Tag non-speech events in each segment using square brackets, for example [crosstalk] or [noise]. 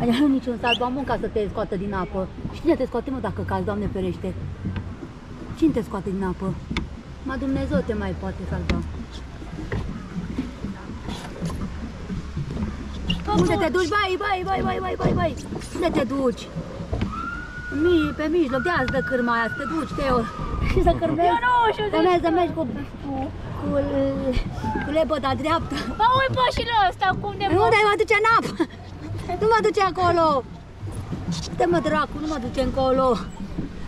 Aia [laughs] nu niciun salvamon ca să te scoată din apă. Și cine te scoate, mă, dacă cazi, Doamne ferește? Cine te scoate din apă? Ma Dumnezeu te mai poate salva. Unde te duci? Bai, bai, bai, bai, bai, bai, bai. Unde te duci? Mi, pe mijloc, de azi dă cârma aia, să te duci, Teo. Și să cârmezi. Eu nu știu Să mergi, să mergi cu, cu, cu, cu lepăda dreaptă. Bă, ui, bă, și la ăsta, cum de mă... Unde mă duce în apă? Nu mă duce acolo. Te mă dracu, nu mă duce încolo.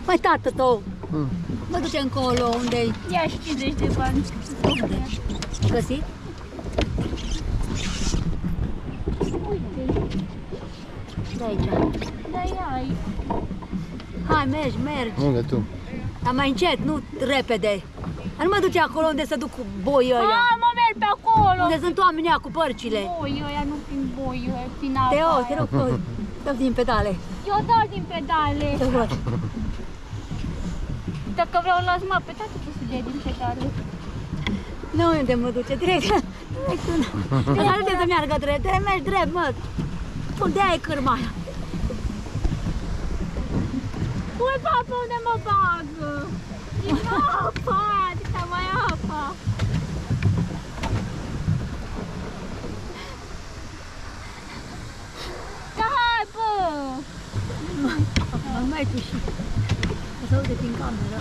Mai tată tău. Mm. Mă duce încolo, unde-i? Ia și 50 de bani. Unde? Găsit? Uite, De aici. da, ia, Hai, mergi, mergi. Unde tu? Dar mai încet, nu repede. Dar nu mă duce acolo unde se duc cu boii ăia. A, mă merg pe acolo. Unde sunt oamenii ăia cu părcile. Boi, ăia nu prin boi, ăia prin apa Teo, aia. te rog, fă- dă din pedale. Eu dau din pedale. Te rog. Dacă vreau las mă pe toate să dea din pedale. Nu unde mă duce, direct. direct în... Dar nu trebuie să meargă drept, trebuie să mergi drept, mă. Unde ai cârma aia? Ui, papa, unde mă bagă? Din apa aia, atâta mai apa. Da, hai, bă! Mă mai tu și... O să aude prin cameră.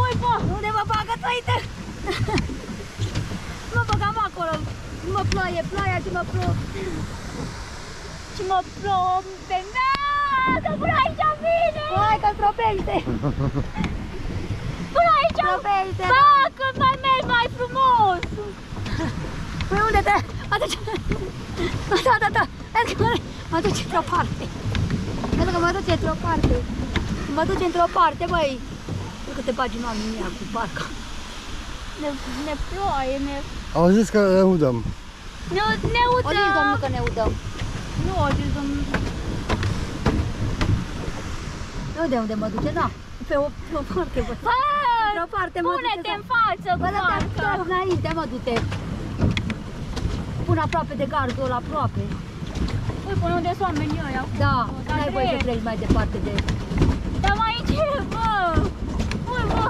Ui, bă! Unde mă bagă, tu, uite? [laughs] mă băgam acolo. Mă ploaie, ploaia ce mă plouă. Și mă plouă pe mea! Să până aici vine! Hai că stropește. [laughs] Până aici! Stropește. Ba, că mai mergi mai frumos! Păi unde te... Aduce... [laughs] Da, da, da. Vezi că mă- mă duce într-o parte. Vezi că mă duce într-o parte. Mă duce într-o parte, băi. Nu că te bagi în oamenii ăia cu parca. Ne, ne ploaie, ne... Au zis că ne udăm. Ne, ne O udă! zis domnul că ne udăm. Nu, o zis domnul. Eu de unde mă duce? Da. Pe o, pe o parte, bă. Bă, Într-o parte mă duce. pune-te să- în față cu Bă, da, barca! da, înainte, mă, du-te. Pun aproape de gardul ăla, aproape. Ui, până unde sunt oamenii ăia. Da, Dar n-ai voie să drept. treci mai departe de... Dar mai ce, bă? Ui, bă!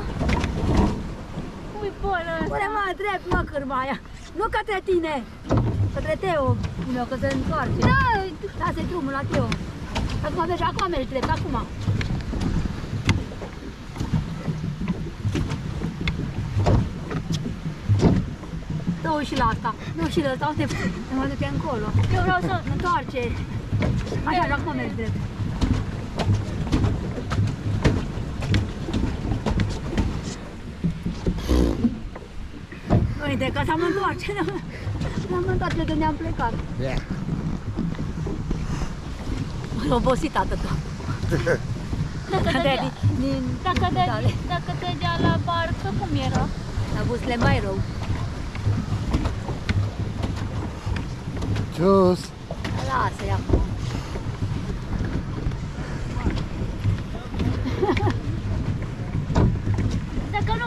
Ui, bă, Pune lăsa. mă, drept, mă, cârma aia. Nu către tine. Către Teo. Pune-o, că se întoarce. Da, Lasă-i drumul la Teo. Acum mergi, acum mergi drept, acum. Dă-o și la asta. Nu și la asta, unde ne mă duce încolo. eu vreau să... Întoarce. Așa, și acum mergi drept. Uite, ca să mă întoarce. [laughs] Nu mă întoarce de unde am plecat. Yeah. M-am obosit atât. Dacă De, dădea, din, din, dacă, din tale. dădea, dacă dădea la barcă, cum era? La busle mai rău. Jos. Lasă-i acum. [laughs] Dacă nu...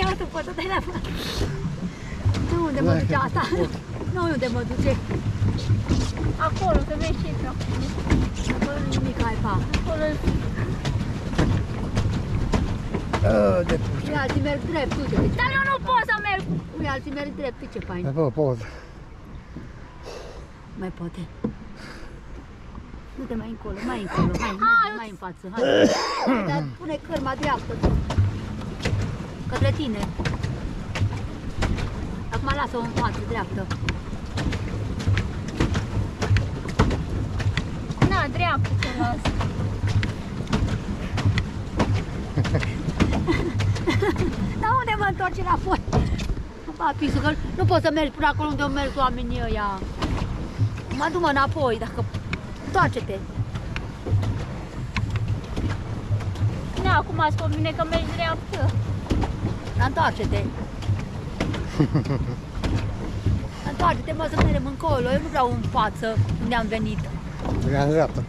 Ia tu poți să dai la mână. Nu unde mă duce asta. Nu unde mă duce. Acolo, să vezi ce e acolo. Acolo nu nimic ai pa. Acolo Oh, de pușă. Ui, alții merg drept, uite. Deci, Dar eu nu pot să merg. ui, alții merg drept, uite ce fain. Mai fă o poză. Mai poate. Nu te mai încolo, mai încolo, hai, Hai. merge mai în față, hai. [coughs] Dar pune cărma dreaptă tu. Către tine. Acum lasă-o în față, dreaptă. Na, dreapta să las. [laughs] Dar unde mă întorci înapoi? Papisul, că nu poți să mergi până acolo unde au mers oamenii ăia. Mă du-mă înapoi, dacă... Întoarce-te. Na, acum ați pe mine că mergi dreaptă. Dar întoarce-te. [laughs] Întoarce-te, mă, să mergem încolo. Eu nu vreau în față, unde am venit. Ia în dreapta.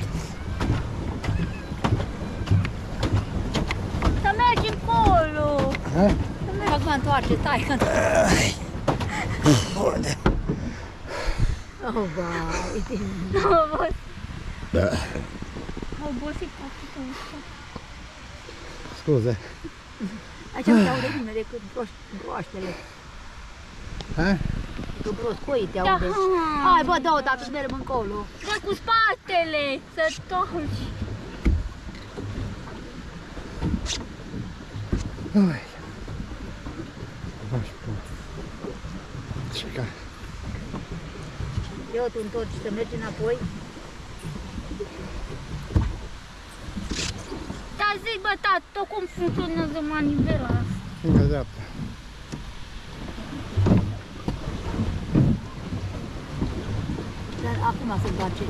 Să mergi încolo. Ha? Acum întoarce, stai, că... Unde? Oh, vai, [laughs] din... Da. Am ah. obosit. Da. Am obosit practic Scuze. Așa îmi dau regină decât broaștele. Ha? Tu broscoii te audeți. Da. Hai, bă, dă-o dată și mergem încolo. Dă cu spatele, să torci. Ai. Așa. Ce care. Eu tu întorci să mergi înapoi. Dar zic, bă, tată, tot cum funcționează manivela asta. Stânga dreapta. Dar acum se întoarce.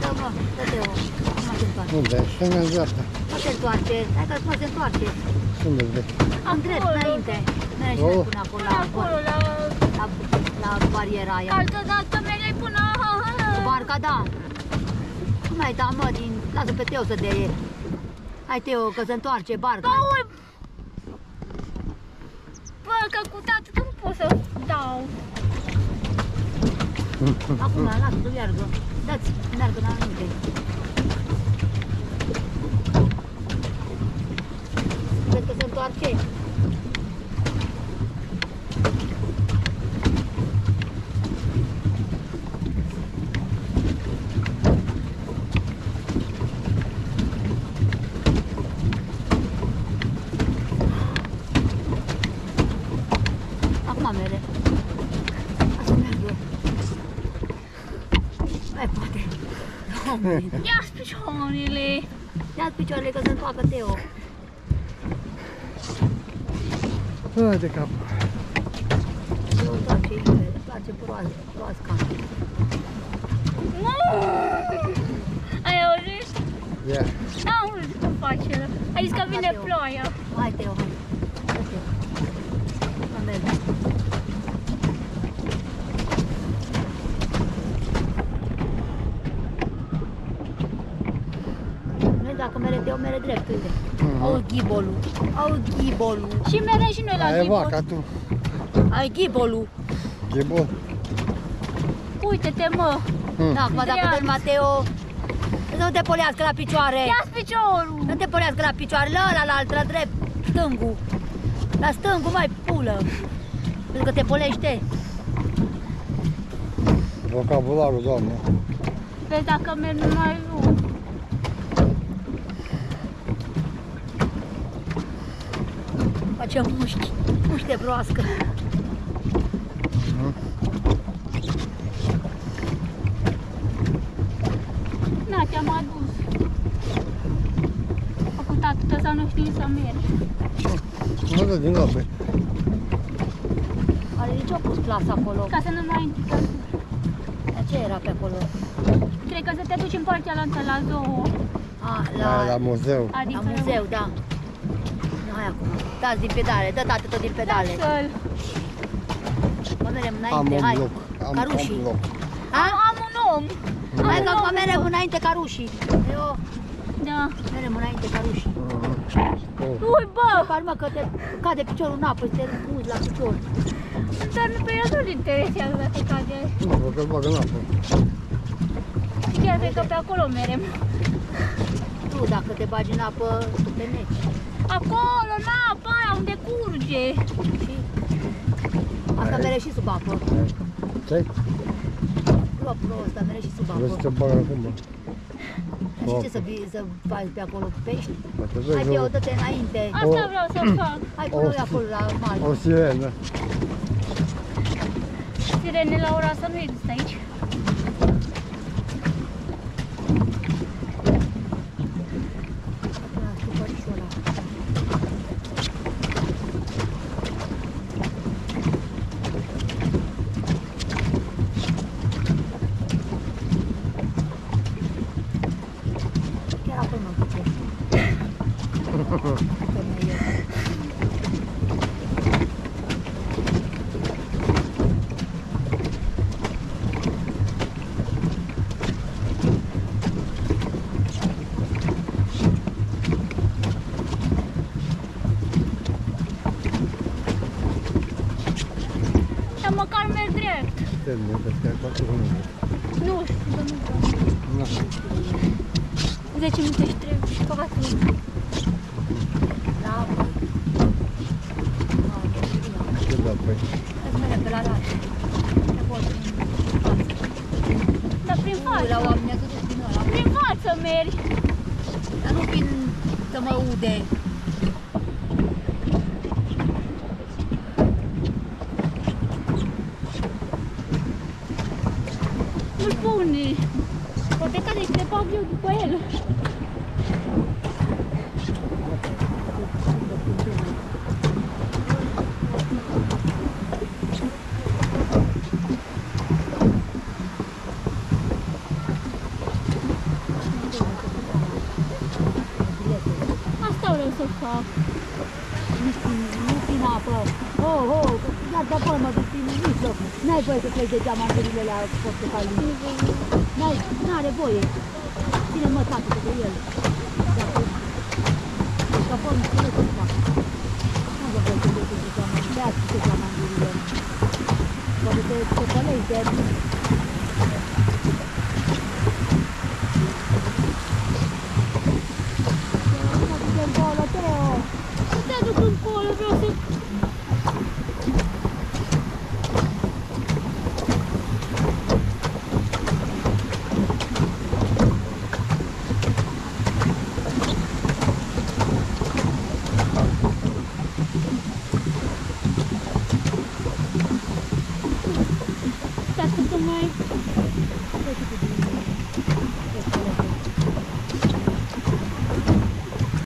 Da, mă, dă-te-o. Acum se întoarce. Unde? Stânga dreapta. Nu se întoarce. Hai că acum se întoarce. Unde vrei? În drept, Acolo. înainte. Mergi Oh. până acolo, Până la, acolo, la... la, la bariera aia. Altă dată mergeai până... Cu barca, da. Cum ai da, mă, din... Lasă pe Teo să de... Hai, Teo, că se întoarce barca. Bă, ui! Bă, că cu tată nu pot să dau. Acum, lasă să meargă. Dați, meargă înainte. Vezi că se întoarce? Acum mere. Așa meargă. Mai poate. Doamne. Ia-ți picioarele. Ia-ți picioarele că se întoarcă Teo. Ai de cap. Eu întoarce liber, îți place proas- proasca. Nu! Ai auzit? Ia. Am auzit cum face el. Ai zis că vine ploaia. Hai Teo, hai. Hai, Teo. Mai merge. Vezi, dacă mere Teo, mere drept, uite. Au ghibolul. Au ghibolul. Și merem și noi la Ai ghibul. vaca tu. Ai ghibolul. E bun. Uite-te, mă. Hmm. Da, acum dacă Drept. dă Mateo, să nu te polească la picioare. Ia-ți piciorul. Nu te polească la picioare, la ăla, la alt, la drept, stângul. La stângul, mai pulă. Pentru că te polește. Vocabularul, doamne. Vezi dacă merg numai nu. Face mușchi, mușchi de broască. Na, te-am adus. A făcut atâta să nu știi să mergi. Nu dă din apă. Are nici o pus plasă acolo. Ca să nu mai intri. De ce era pe acolo? Cred că să te duci în partea la la zoo. A, La, la, la muzeu. Adică la muzeu, da. Nu, hai acum. Dați din pedale, dă tată tot din pedale. Să-l. Mă merem Am înainte, un hai. bloc. Am, Carușii. am bloc. Ha? Am, am un om. Hai Am că un acum om. merem înainte ca rușii. Eu Da. merem înainte ca rușii. Oh. Ui, bă! Parmă că te cade piciorul în apă și te uzi la picior. Dar nu pe el nu-l interesează dacă cade. Nu, vă că bag în apă. Și chiar cred că pe acolo merem. Tu, dacă te bagi în apă, tu te neci. Acolo, în apa aia unde curge. Și asta mere și sub apă. Ce? Lua pro ăsta, mere și sub Vezi apă. ce bag acum. Și ce să, vii, să faci pe acolo cu pești? Mă te Hai, vezi Teo, o, dă-te înainte. Asta vreau să [clears throat] fac. Hai, pune acolo la mal. o sirenă. Sirene la ora asta nu există aici. Da, cu părișul ăla. Chiar acolo mă duce. Că mai e. Dar măcar merg drept. termin, că stai foarte bun. Nu știu, domnul. Da. 10 minute și trebuie și fac Da, Ce da, păi? merg pe la rad. Ne pot. Dar prin La față. oameni atât de bine ăla. Prin față mergi. Dar nu prin să mă ude. Nu-l pune. Poate că de te bag eu după el. Asta vreau să fac. Nu prin- Nu prin apă. Oh, oh, ia de acolo mă duc prin mijloc. N-ai voie să pleci de geamanturile la portocalii. N-ai, n-are voie. Ține mă tată de el. Dacă... Că apoi nu știu ce să fac. Nu vă voi să duc de geamanturile. De azi cu geamanturile. Poate te, te pălei de...